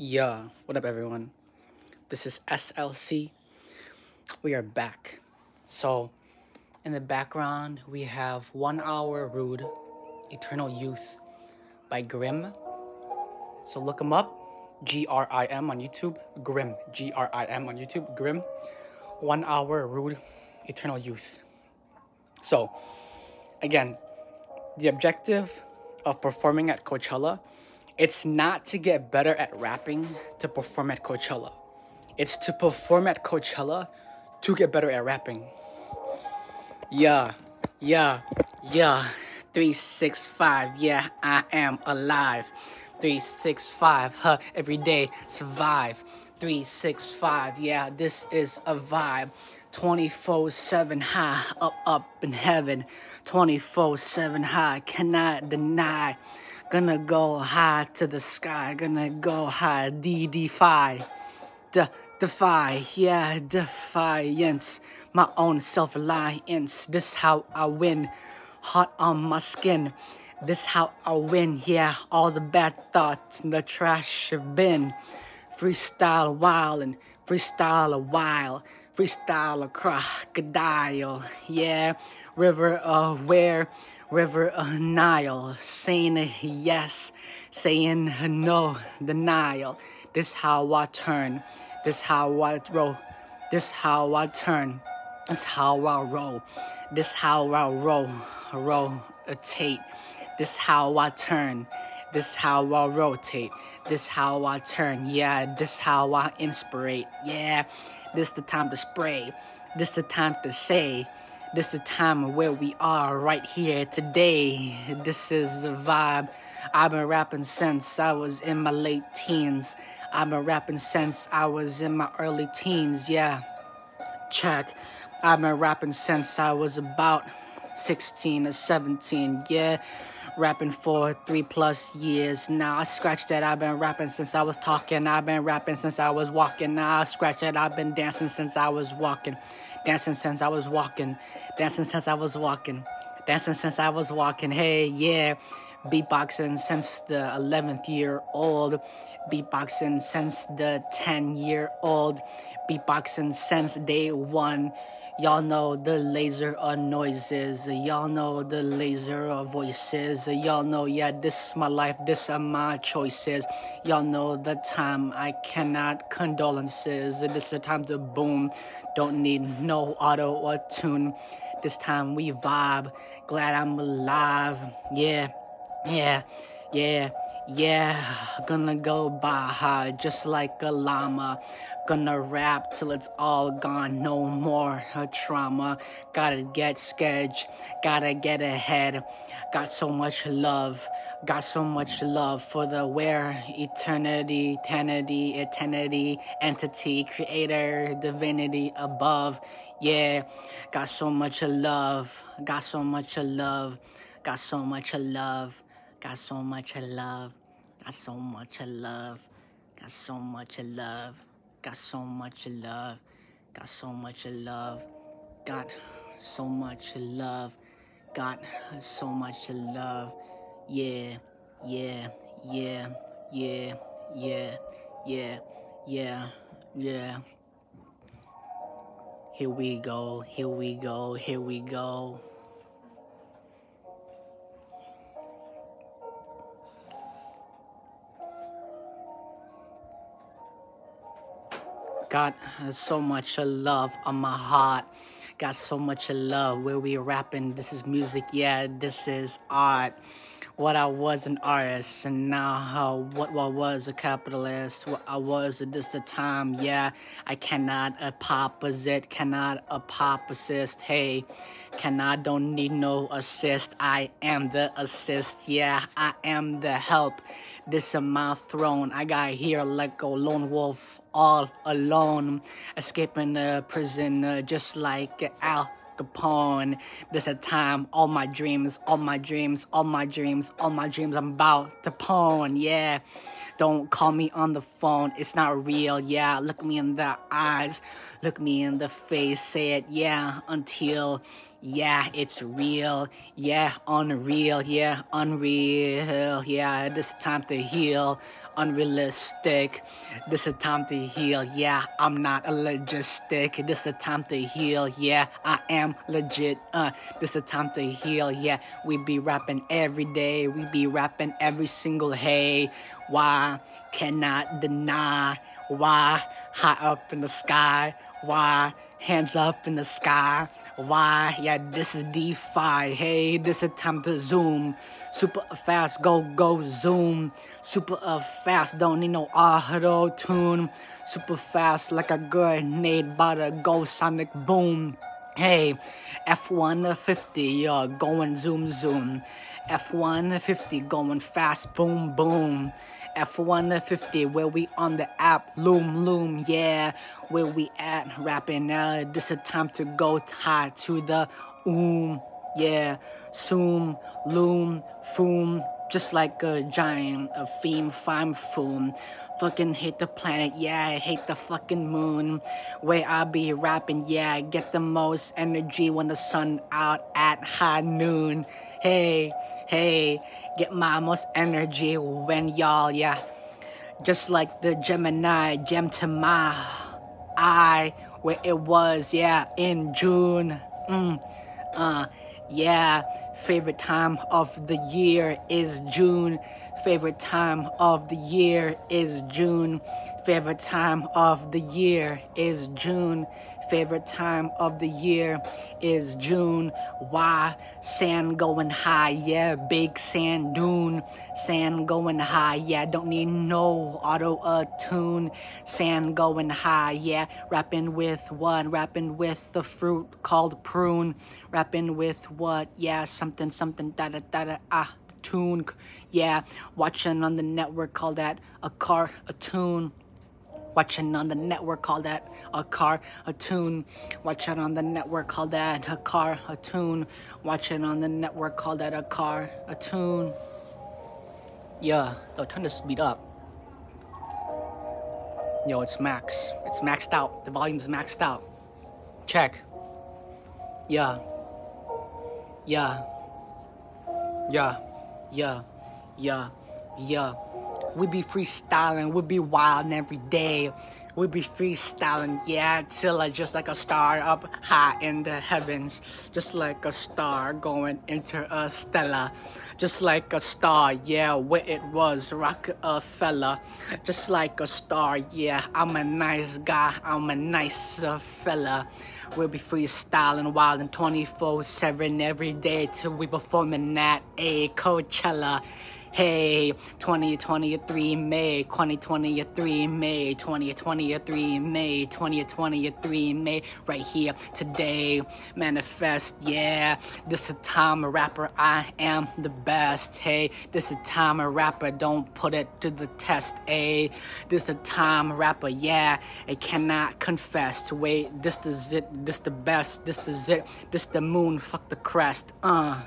Yeah, what up, everyone? This is SLC. We are back. So, in the background, we have One Hour Rude Eternal Youth by Grim. So, look him up G R I M on YouTube. Grim. G R I M on YouTube. Grim. One Hour Rude Eternal Youth. So, again, the objective of performing at Coachella it's not to get better at rapping to perform at Coachella. It's to perform at Coachella to get better at rapping. Yeah, yeah, yeah. 365, yeah, I am alive. 365, huh, every day survive. 365, yeah, this is a vibe. 24 7 high, up, up in heaven. 24 7 high, cannot deny. Gonna go high to the sky, gonna go high, D defy, de- defy, yeah, defiance, my own self reliance. This how I win, hot on my skin. This how I win, yeah. All the bad thoughts in the trash bin. Freestyle wild and freestyle a while, freestyle a crocodile, yeah. River of where river Nile, saying yes, saying no, denial. This how I turn, this how I roll, this how I turn, this how I roll, this how I roll, roll, rotate. This how I turn, this how I rotate, this how I turn, yeah, this how I inspirate, yeah. This the time to spray, this the time to say. This is the time of where we are right here today. This is a vibe. I've been rapping since I was in my late teens. I've been rapping since I was in my early teens, yeah. Check. I've been rapping since I was about 16 or 17, yeah. Rapping for three plus years now. I scratch that I've been rapping since I was talking. I've been rapping since I was walking. Now I scratch that I've been dancing since I was walking. Dancing since I was walking. Dancing since I was walking. Dancing since I was walking. Hey, yeah. Beatboxing since the 11th year old. Beatboxing since the 10 year old. Beatboxing since day one. Y'all know the laser of noises. Y'all know the laser of voices. Y'all know, yeah, this is my life. This are my choices. Y'all know the time I cannot condolences. This is the time to boom. Don't need no auto or tune. This time we vibe. Glad I'm alive. Yeah, yeah, yeah. Yeah, gonna go Baja just like a llama. Gonna rap till it's all gone, no more trauma. Gotta get sketch, gotta get ahead. Got so much love, got so much love for the where eternity, eternity, eternity, entity, creator, divinity above. Yeah, got so much love, got so much love, got so much love. Got so much love. Got so much love. Got so much love. Got so much love. Got so much love. Got so much love. Got so much love. Yeah, yeah, yeah, yeah, yeah, yeah, yeah, yeah. Here we go, here we go, here we go. Got so much love on my heart. Got so much love where we rapping. This is music, yeah, this is art. What I was an artist, and now how what I was a capitalist. What I was at this the time, yeah. I cannot a pop it, cannot a pop assist. Hey, cannot don't need no assist. I am the assist, yeah. I am the help. This is my throne. I got here like a lone wolf, all alone, escaping the prison uh, just like Al Capone. This a time, all my dreams, all my dreams, all my dreams, all my dreams. I'm about to pawn, yeah. Don't call me on the phone, it's not real. Yeah, look me in the eyes, look me in the face, say it, yeah, until yeah, it's real. Yeah, unreal. Yeah, unreal. Yeah, this time to heal. Unrealistic. This is time to heal. Yeah, I'm not a logistic. This is time to heal. Yeah, I am legit. Uh, this is time to heal. Yeah, we be rapping every day. We be rapping every single hey. Why cannot deny? Why high up in the sky? Why hands up in the sky? Why? Yeah, this is DeFi. Hey, this is time to zoom. Super fast, go, go, zoom. Super uh, fast, don't need no auto tune. Super fast, like a grenade, but a go sonic boom. Hey, F150, yeah, going zoom, zoom. F150, going fast, boom, boom. F150, where we on the app, loom, loom, yeah. Where we at, rapping, uh, this is time to go high to the oom, yeah. Zoom, loom, foom, just like a giant, a theme, fime, foom. Fucking hate the planet, yeah, I hate the fucking moon. Where I be rapping, yeah, I get the most energy when the sun out at high noon. Hey, hey, get my most energy when y'all, yeah. Just like the Gemini, gem to my eye, where it was, yeah, in June. Mm, uh, yeah, favorite time of the year is June. Favorite time of the year is June. Favorite time of the year is June favorite time of the year is June. Why? Sand going high, yeah, big sand dune. Sand going high, yeah, don't need no auto tune. Sand going high, yeah, rapping with what? Rapping with the fruit called prune. Rapping with what? Yeah, something, something, da da da da, ah, tune. Yeah, watching on the network, call that a car, a tune watching on the network call that a car a tune. Watching on the network call that a car a tune. Watching on the network call that a car a tune. Yeah yo turn the speed up. Yo it's max. It's maxed out. The volume's maxed out. Check. Yeah. Yeah. Yeah. Yeah. Yeah. Yeah we be freestyling, we be wildin' every day. We be freestyling, yeah, till I just like a star up high in the heavens. Just like a star going into a stella. Just like a star, yeah, where it was, Rockefeller. Just like a star, yeah, I'm a nice guy, I'm a nice fella. We'll be freestyling wild and 24 7 every day till we performing at a Coachella. Hey, 2023 May, 2023 May, 2023 May, 2023 May, right here today. Manifest, yeah. This a time a rapper, I am the best. Hey, this a time a rapper, don't put it to the test. Hey, this a time a rapper, yeah. I cannot confess. to Wait, this is it, this the best, this is it, this the moon, fuck the crest. Uh.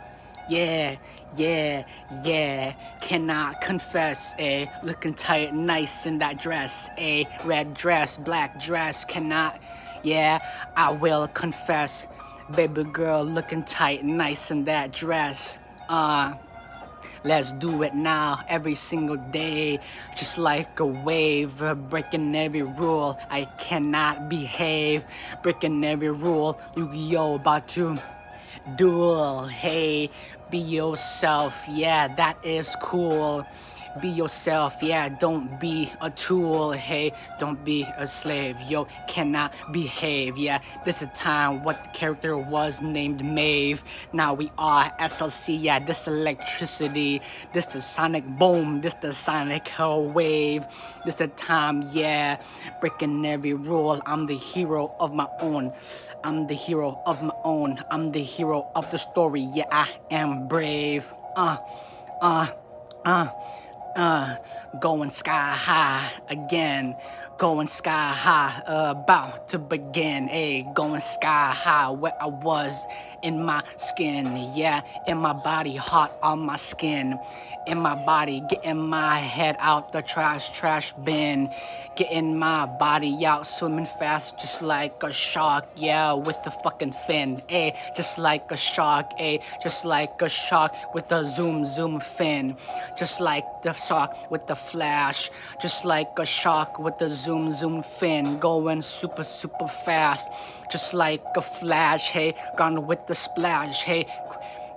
Yeah, yeah, yeah. Cannot confess, eh? Looking tight, nice in that dress, eh? Red dress, black dress. Cannot, yeah, I will confess. Baby girl looking tight, nice in that dress. Uh, let's do it now, every single day. Just like a wave, breaking every rule. I cannot behave, breaking every rule. Yu-Gi-Oh! about to duel. Hey, be yourself. Yeah, that is cool. Be yourself, yeah, don't be a tool, hey, don't be a slave, yo, cannot behave, yeah. This is time what the character was named Maeve. Now we are SLC, yeah, this electricity, this the sonic boom, this the sonic wave, this the time, yeah, breaking every rule. I'm the hero of my own, I'm the hero of my own, I'm the hero of the story, yeah, I am brave, uh, uh, uh. Uh, going sky high again going sky high, about to begin. A going sky high where I was in my skin, yeah, in my body, hot on my skin, in my body, getting my head out the trash, trash bin, getting my body out, swimming fast, just like a shark, yeah, with the fucking fin, a just like a shark, a just like a shark with a zoom, zoom fin, just like the shark with the flash, just like a shark with the zoom zoom, zoom fin, going super, super fast, just like a flash, hey, gone with the splash, hey.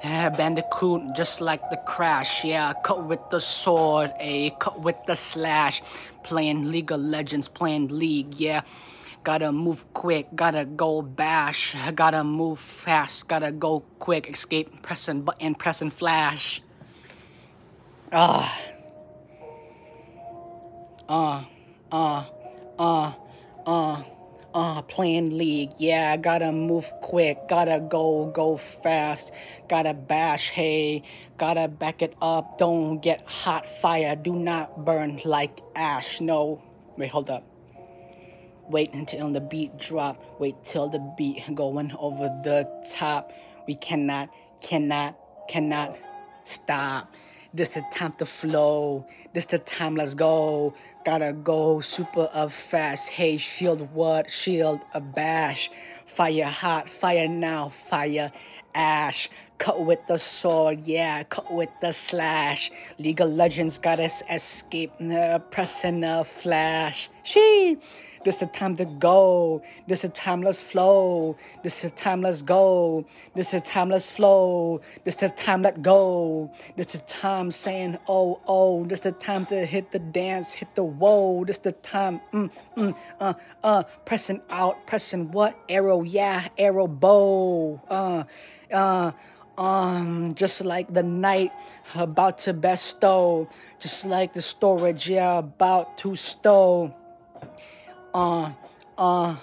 Uh, Bandicoot, just like the crash, yeah. Cut with the sword, a cut with the slash. Playing League of Legends, playing League, yeah. Gotta move quick, gotta go bash. Gotta move fast, gotta go quick. Escape, pressing button, pressing flash. Ah. Uh. Uh. Uh uh, uh, uh, playing league. Yeah, gotta move quick, gotta go, go fast, gotta bash, hey, gotta back it up. Don't get hot fire, do not burn like ash. No, wait, hold up. Wait until the beat drop. Wait till the beat going over the top. We cannot, cannot, cannot stop. This the time to flow. This the time, let's go. Gotta go super up fast. Hey, shield what? Shield a bash. Fire hot, fire now, fire ash. Cut with the sword, yeah, cut with the slash. League of Legends got us escape, uh, pressing a flash. She. This is the time to go. This the time let's flow. This the time let's go. This the time let's flow. This the time let go. This the time saying oh oh. This the time to hit the dance, hit the whoa. This the time mm mm uh uh pressing out, pressing what arrow? Yeah, arrow bow. Uh uh um just like the night about to bestow just like the storage yeah about to stow uh, uh,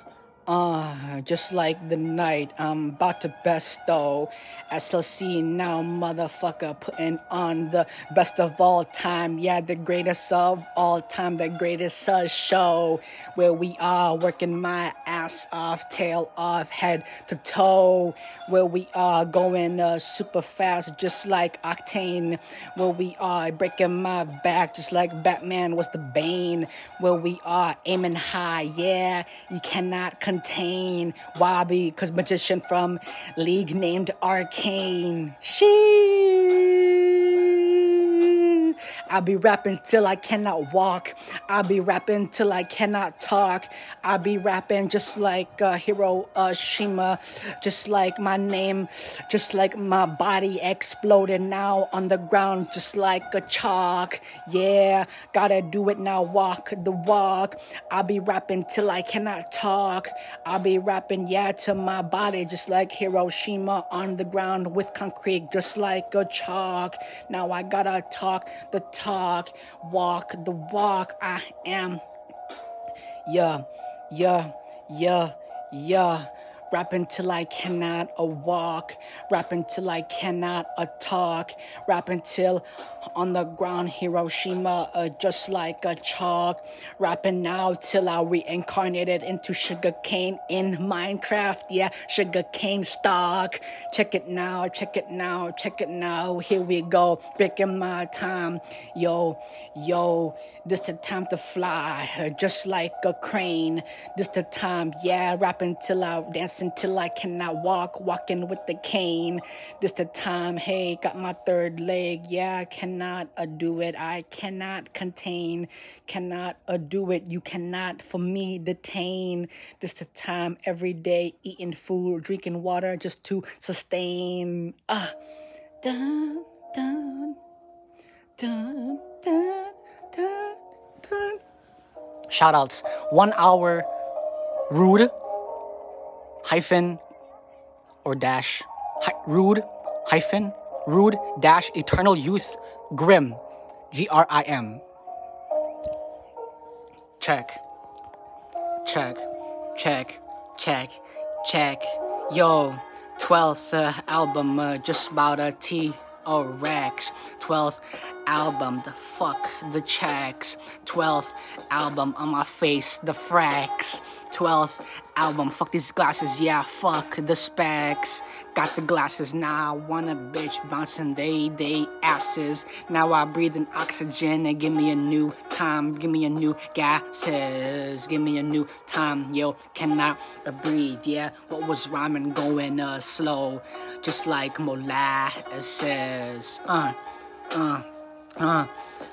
uh, just like the night I'm about to bestow. SLC now, motherfucker, putting on the best of all time. Yeah, the greatest of all time, the greatest uh, show where we are working my ass off, tail off, head to toe. Where we are going uh, super fast, just like Octane. Where we are breaking my back, just like Batman was the Bane. Where we are aiming high, yeah, you cannot contain Wabi, magician from League named Arcane. She. I'll be rapping till I cannot walk. I'll be rapping till I cannot talk. I'll be rapping just like uh, Hiroshima, just like my name, just like my body exploded now on the ground, just like a chalk. Yeah, gotta do it now. Walk the walk. I'll be rapping till I cannot talk. I'll be rapping, yeah, to my body, just like Hiroshima on the ground with concrete, just like a chalk. Now I gotta talk the talk talk, walk the walk. I am. Yeah, yeah, yeah, yeah. Rap until I cannot a walk. Rap until I cannot a talk. Rap until on the ground Hiroshima uh, just like a chalk. Rapping now till I reincarnated into sugarcane in Minecraft. Yeah, sugarcane stock. Check it now, check it now, check it now. Here we go. Breaking my time. Yo, yo, this the time to fly. Uh, just like a crane. This the time, yeah, rapping till I dance until I cannot walk, walking with the cane. This the time, hey, got my third leg, yeah, I cannot uh, do it. I cannot contain, cannot uh, do it. You cannot for me detain. This the time every day, eating food, drinking water just to sustain. Ah, uh, dun, dun, dun, dun, dun, dun. Shoutouts, one hour, rude hyphen or dash hi, rude hyphen rude dash eternal youth grim G R I M. Check. Check. Check. Check. Check. Yo, 12th uh, album uh, just about a T a Rex. 12th album, the fuck the checks. 12th album on my face, the fracks. 12th album, fuck these glasses, yeah, fuck the specs. Got the glasses now, wanna bitch bouncing they they asses. Now I breathe in oxygen and give me a new time, give me a new gases, give me a new time, yo. Cannot breathe, yeah. What was rhyming going uh slow, just like molasses, uh, uh, uh,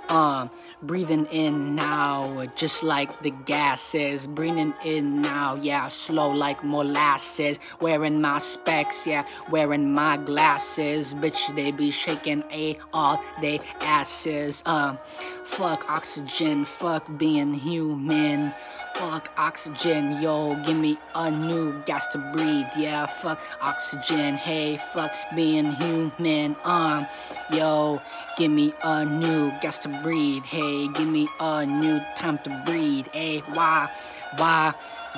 uh breathing in now, just like the gases. Breathing in now, yeah, slow like molasses. Wearing my specs, yeah, wearing my glasses. Bitch, they be shaking a all they asses. Uh, fuck oxygen, fuck being human. Fuck oxygen, yo, give me a new gas to breathe. Yeah, fuck oxygen, hey, fuck being human. Um, yo, give me a new gas to breathe. Hey, give me a new time to breathe. Hey, why, why,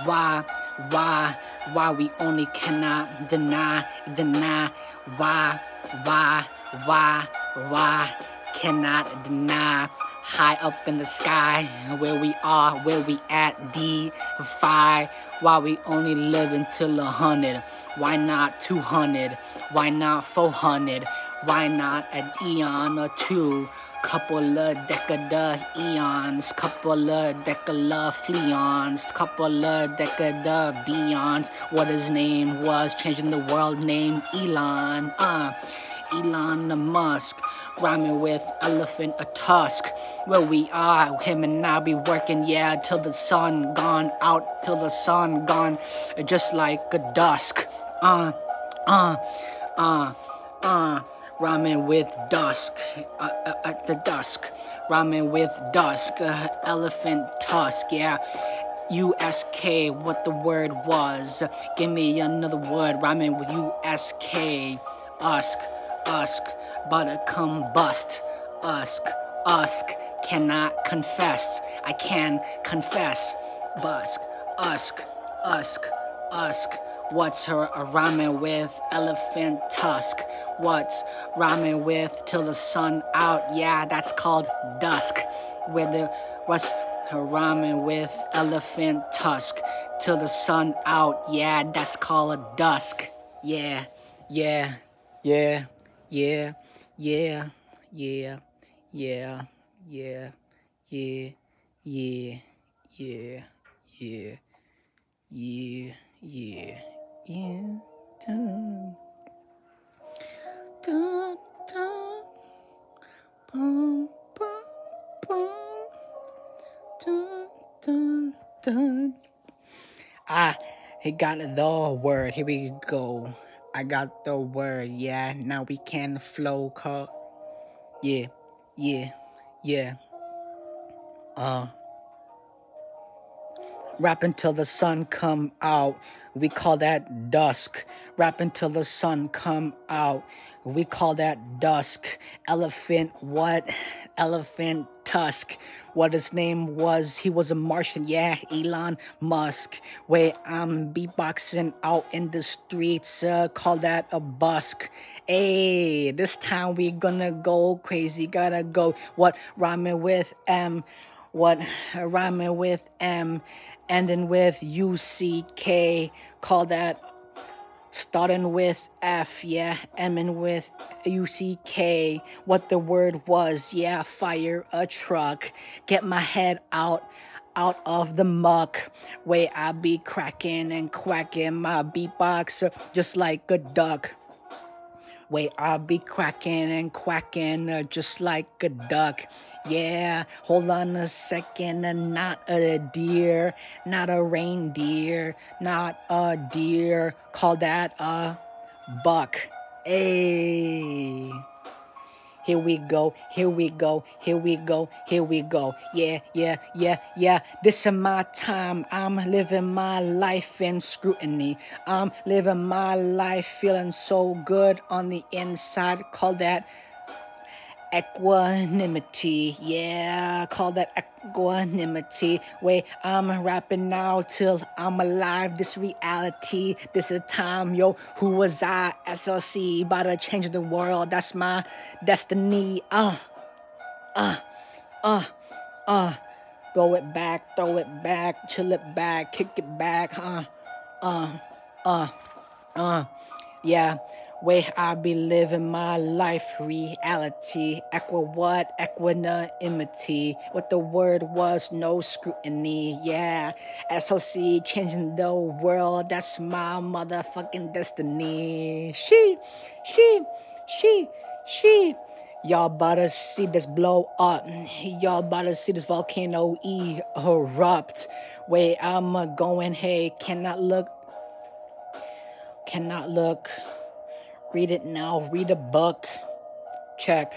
why, why, why we only cannot deny, deny, why, why, why, why cannot deny high up in the sky, where we are, where we at, D5. Why we only live until a hundred? Why not 200? Why not 400? Why not an eon or two? Couple of decada eons, couple of decala fleons, couple of decada beyonds. What his name was, changing the world name Elon. Uh, Elon Musk rhyming with elephant a tusk. Where we are, him and I be working, yeah, till the sun gone out, till the sun gone, just like a dusk. Uh, uh, uh, uh, rhyming with dusk, uh, uh, at the dusk, rhyming with dusk, uh, elephant tusk, yeah. USK, what the word was. Give me another word rhyming with USK. Usk, usk but a combust. Usk, usk, cannot confess. I can confess. Busk, usk, usk, usk. What's her a rhyming with elephant tusk? What's rhyming with till the sun out? Yeah, that's called dusk. With the what's her rhyming with elephant tusk till the sun out? Yeah, that's called dusk. Yeah, yeah, yeah, yeah. Yeah, yeah, yeah, yeah, yeah, yeah, yeah, yeah, yeah, yeah, yeah, dun, dun, dun, bum, bum, bum, dun, dun, dun. Ah, he got the word. Here we go. I got the word, yeah. Now we can flow call. Yeah, yeah, yeah. Uh Rap until the sun come out. We call that dusk. Rap until the sun come out. We call that dusk. Elephant what? Elephant tusk. What his name was, he was a Martian. Yeah, Elon Musk. Wait, I'm beatboxing out in the streets. Uh, call that a busk. Hey, this time we gonna go crazy. Gotta go. What rhyming with M? What rhyming with M? ending with UCK. Call that starting with F, yeah, ending with UCK. What the word was, yeah, fire a truck. Get my head out. Out of the muck, where I be cracking and quacking my beatbox just like a duck. Wait, I'll be quacking and quacking uh, just like a duck. Yeah, hold on a second, uh, not a deer, not a reindeer, not a deer. Call that a buck. Hey. Here we go, here we go, here we go, here we go. Yeah, yeah, yeah, yeah. This is my time. I'm living my life in scrutiny. I'm living my life feeling so good on the inside. Call that equanimity. Yeah, call that equanimity. Wait, I'm rapping now till I'm alive. This reality, this is time, yo. Who was I? SLC, about to change the world. That's my destiny. Uh, uh, uh, uh. Throw it back, throw it back, chill it back, kick it back, huh? Uh, uh, uh. Yeah, way I be living my life, reality. Equa what? Equanimity. What the word was, no scrutiny. Yeah, SOC changing the world. That's my motherfucking destiny. She, she, she, she. Y'all about to see this blow up. Y'all about to see this volcano erupt. Wait, I'm going, hey, cannot look cannot look. Read it now. Read a book. Check,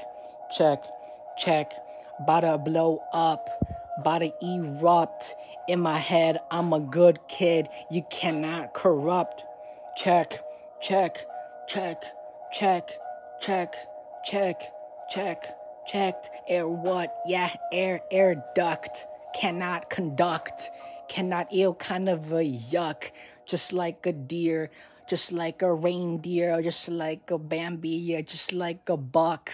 check, check. About to blow up. About to erupt. In my head, I'm a good kid. You cannot corrupt. Check, check, check, check, check, check, check, checked. Air what? Yeah, air, air duct. Cannot conduct. Cannot ill kind of a yuck. Just like a deer just like a reindeer, or just like a Bambi, just like a buck.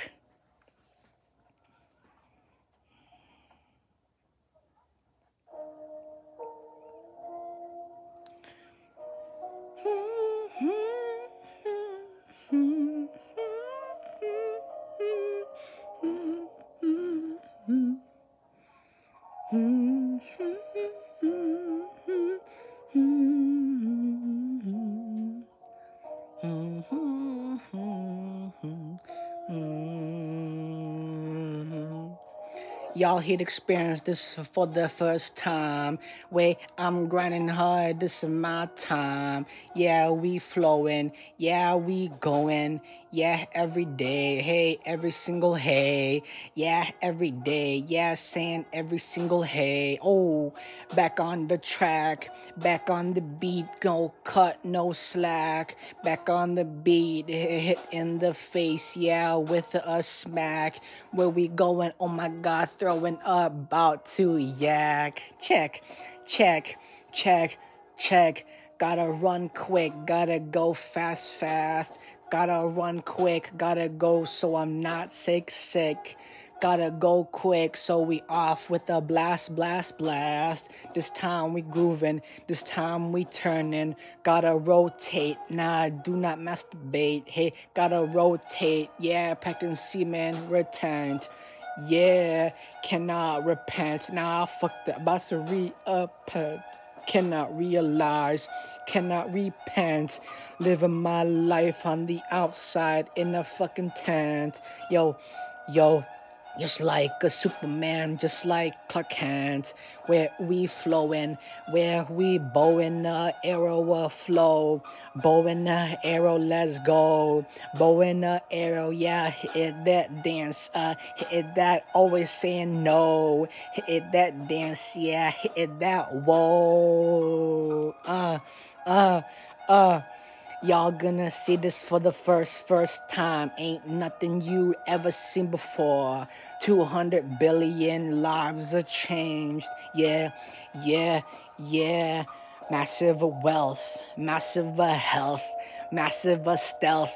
Y'all here to experience this for the first time. Wait, I'm grinding hard, this is my time. Yeah, we flowing. Yeah, we going. Yeah, every day. Hey, every single hey. Yeah, every day. Yeah, saying every single hey. Oh, back on the track. Back on the beat. No cut, no slack. Back on the beat. Hit in the face. Yeah, with a smack. Where we going? Oh my god throwing up. about to yak. Check, check, check, check. Gotta run quick, gotta go fast, fast. Gotta run quick, gotta go so I'm not sick, sick. Gotta go quick, so we off with a blast, blast, blast. This time we grooving, this time we turning. Gotta rotate, nah, do not masturbate. Hey, gotta rotate, yeah, packing semen returned. Yeah, cannot repent. Nah, fuck that. About to repent. Cannot realize, cannot repent. Living my life on the outside in a fucking tent. Yo, yo, just like a Superman, just like Clark Kent, where we flowing, where we bowing the arrow a flow, bowing the arrow, let's go, bowing the arrow, yeah, hit that dance, uh, hit that always saying no, hit that dance, yeah, hit that whoa, uh, uh, uh. Y'all gonna see this for the first, first time. Ain't nothing you ever seen before. 200 billion lives are changed. Yeah, yeah, yeah. Massive wealth, massive health, massive stealth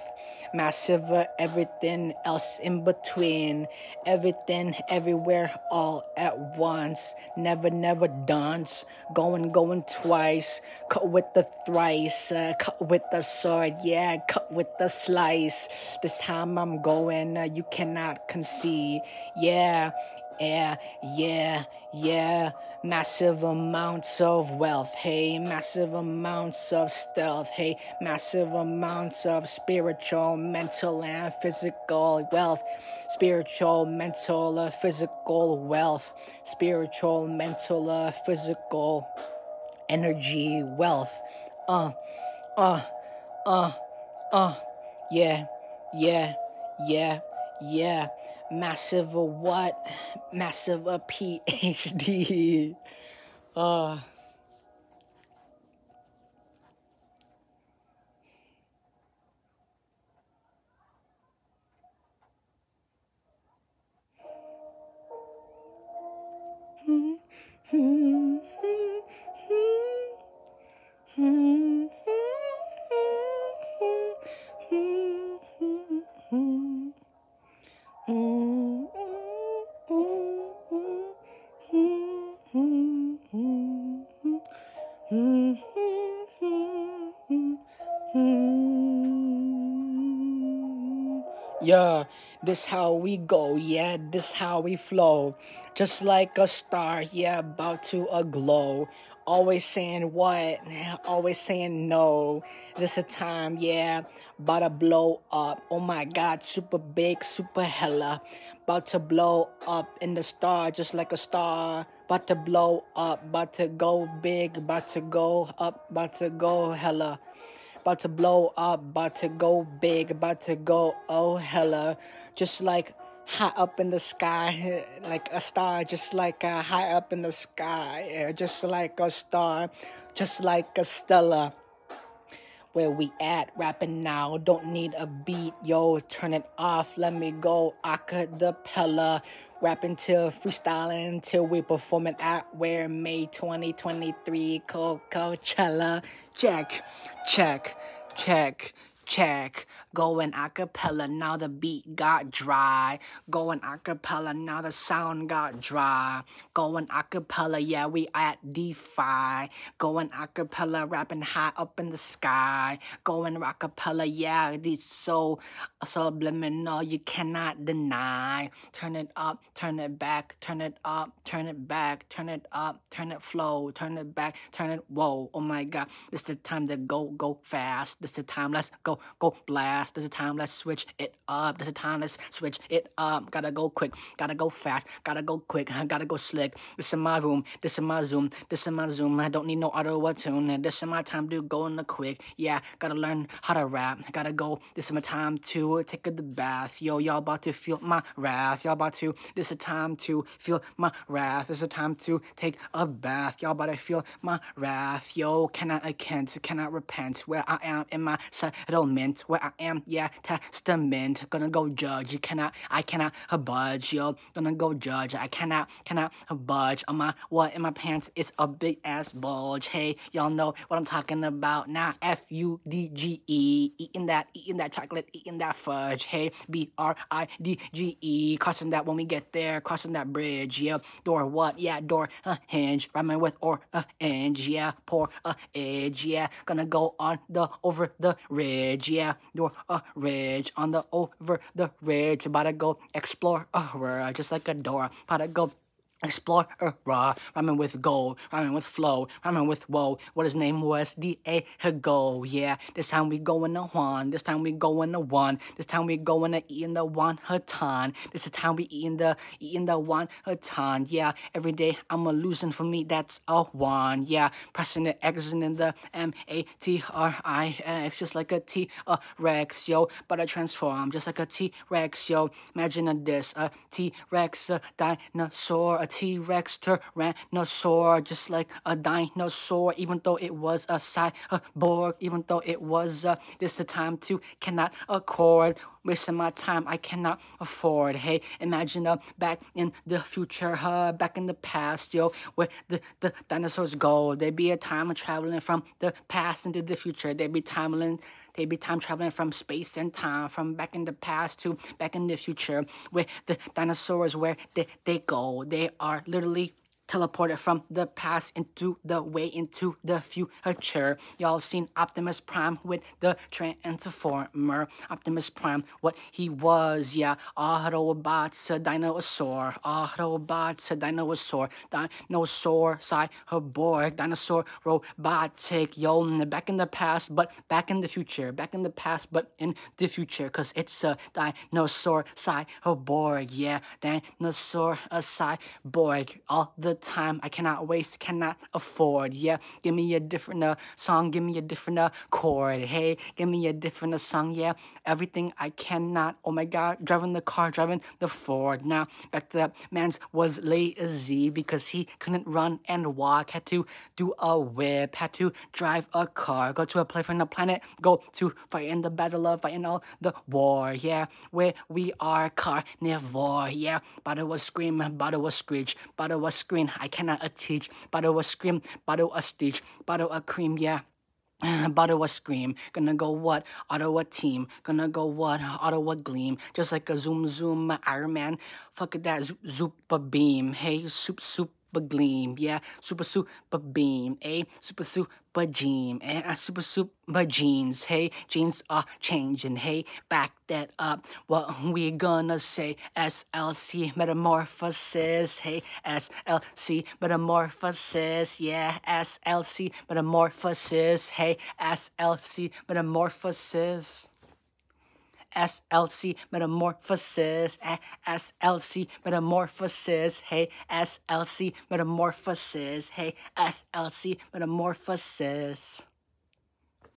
massive everything else in between everything everywhere all at once. Never never dance. Going going twice. Cut with the thrice. Uh, cut with the sword. Yeah cut with the slice. This time i'm going uh, you cannot concede yeah yeah, yeah, yeah. Massive amounts of wealth, hey, massive amounts of stealth, hey, massive amounts of spiritual, mental, and physical wealth. Spiritual, mental, uh, physical wealth. Spiritual, mental, uh, physical energy, wealth. Uh, uh, uh, uh, yeah, yeah, yeah, yeah massive a what, massive a PhD. Uh, Mm-hmm. Yeah, this how we go, yeah, this how we flow. Just like a star, yeah, about to a glow. Always saying what, always saying no. This a time, yeah, about to blow up. Oh my god, super big, super hella. About to blow up in the star, just like a star. About to blow up, about to go big, about to go up, about to go hella about to blow up, about to go big, about to go oh hella, just like high up in the sky, like a star, just like uh, high up in the sky, just like a star, just like a stella. Where we at rapping now? Don't need a beat, yo. Turn it off, let me go. Acapella, rapping till freestyling till we performing at where May 2023 Coachella. Check, check, check check. Going acapella, now the beat got dry. Going acapella, now the sound got dry. Going acapella, yeah, we at DeFi. Going acapella, rapping high up in the sky. Going acapella, yeah, it's so subliminal, you cannot deny. Turn it up, turn it back, turn it up, turn it back, turn it up, turn it flow, turn it back, turn it whoa. Oh my god, it's the time to go, go fast. This the time, let's go go, blast. There's a time, let's switch it up. There's a time, let's switch it up. Gotta go quick, gotta go fast, gotta go quick, gotta go slick. This is my room, this is my zoom, this is my zoom. I don't need no auto tune. This is my time to go in the quick. Yeah, gotta learn how to rap. Gotta go. This is my time to take a bath. Yo, y'all about to feel my wrath. Y'all about to. This is a time to feel my wrath. This is a time to take a bath. Y'all about to feel my wrath. Yo, cannot, I can't, cannot repent. Where I am in my settlement where I am, yeah, testament. Gonna go judge. You cannot, I cannot budge, yo. Gonna go judge. I cannot, cannot budge. On my what in my pants? It's a big ass bulge. Hey, y'all know what I'm talking about now. F U D G E. Eating that, eating that chocolate, eating that fudge. Hey, B R I D G E. Crossing that when we get there, crossing that bridge. Yeah, door what? Yeah, door hinge. Rhyming with or a hinge. Yeah, pour a edge. Yeah, gonna go on the over the ridge ridge, yeah, you're a ridge on the over the ridge. About to go explore world, just like a door. About to go Explore raw, rhyming with gold, rhyming with flow, rhyming with woe. What his name was, D.A. Go. Yeah, this time we going to Juan, this time we going to one, this time we going to eating the one hatan. This is time we eating the eating the one hatan. Yeah, every day I'm a losing for me, that's a one. Yeah, pressing the X and the M A T R I X, just like a T a Rex, yo. But I transform just like a T Rex, yo. Imagine a this, a T Rex, a dinosaur, T-Rex Tyrannosaur, just like a dinosaur, even though it was a cyborg, even though it was uh, this the time to cannot accord wasting my time I cannot afford. Hey, imagine uh, back in the future, uh, back in the past, yo, where the, the dinosaurs go. There'd be a time of traveling from the past into the future. There'd be time traveling They'd be time traveling from space and time, from back in the past to back in the future, where the dinosaurs, where they, they go. They are literally teleported from the past into the way into the future. Y'all seen Optimus Prime with the Transformer. Optimus Prime, what he was, yeah. Autobots, a dinosaur. Autobots, a dinosaur. Dinosaur, cyborg, dinosaur, robotic. Yo, back in the past, but back in the future. Back in the past, but in the future. Cause it's a dinosaur, cyborg, yeah. Dinosaur, a cyborg. All the time I cannot waste, cannot afford. Yeah, give me a different uh, song, give me a different uh, chord. Hey, give me a different uh, song. Yeah, everything I cannot. Oh my God, driving the car, driving the Ford. Now back to that man's was lazy because he couldn't run and walk. Had to do a whip, had to drive a car, go to a place from the planet, go to fight in the battle of fighting all the war. Yeah, where we are carnivore. Yeah, but it was scream, but it was screech, but it was scream. I cannot teach. Bottle a scream, But bottle a stitch, bottle a cream, yeah. Ottawa Scream, gonna go what? Ottawa Team, gonna go what? Ottawa Gleam, just like a Zoom Zoom Iron Man. Fuck that Zoop Beam, hey, Soup Soup super gleam, yeah, super super beam, eh, eh, a super super and a super super jeans, hey, jeans are changing, hey, back that up, what we gonna say, SLC metamorphosis, hey, SLC metamorphosis, yeah, SLC metamorphosis, hey, SLC metamorphosis. SLC metamorphosis, eh, SLC metamorphosis, hey, SLC metamorphosis, hey, SLC metamorphosis.